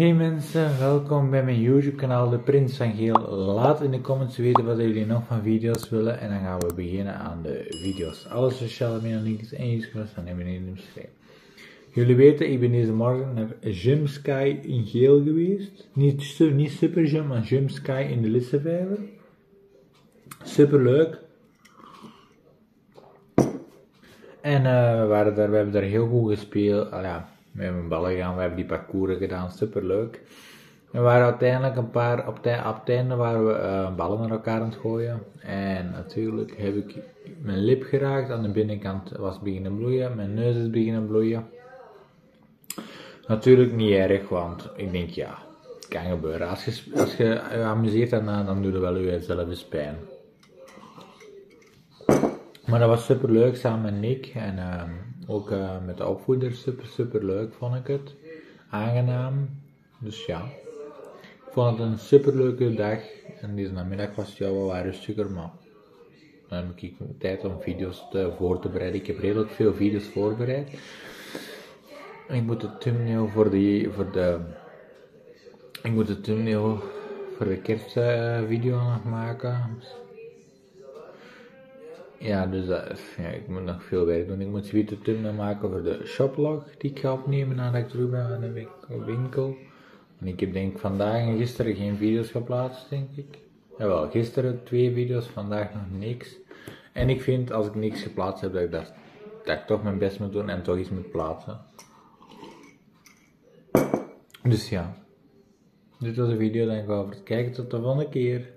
Hey mensen, welkom bij mijn YouTube kanaal De Prins van Geel. Laat in de comments weten wat jullie nog van video's willen en dan gaan we beginnen aan de video's. Alle sociale media links en YouTube staan in beneden in de beschrijving. Jullie weten, ik ben deze morgen naar Gym Sky in Geel geweest. Niet, niet Super Gym, maar Gym Sky in de Lissevijver. Super leuk. En uh, we, waren daar, we hebben daar heel goed gespeeld. Ja, we hebben ballen gaan, we hebben die parcours gedaan, super leuk. We waren uiteindelijk een paar, op, het einde waren we uh, ballen naar elkaar aan het gooien. En natuurlijk heb ik mijn lip geraakt, aan de binnenkant was beginnen bloeien, mijn neus is beginnen bloeien. Natuurlijk niet erg, want ik denk ja, het kan gebeuren. Als je, als je je amuseert daarna, dan doe je wel jezelf eens pijn. Maar dat was super leuk samen met Nick en uh, ook uh, met de opvoeder super super leuk vond ik het. Aangenaam. Dus ja. Ik vond het een super leuke dag. En deze namiddag was het wel wat rustiger, maar dan heb ik tijd om video's te, voor te bereiden. Ik heb redelijk veel video's voorbereid. Ik moet het thumbnail voor de, voor de, ik moet het thumbnail voor de kerstvideo nog maken. Ja, dus dat, ja, ik moet nog veel werk doen. Ik moet zoiets thumbnail maken voor de shoplog die ik ga opnemen nadat ik terug ben aan de winkel. En ik heb denk vandaag en gisteren geen video's geplaatst, denk ik. Jawel, gisteren twee video's, vandaag nog niks. En ik vind als ik niks geplaatst heb, dat ik, dat, dat ik toch mijn best moet doen en toch iets moet plaatsen. Dus ja, dit was de video. Dank wel voor het kijken. Tot de volgende keer.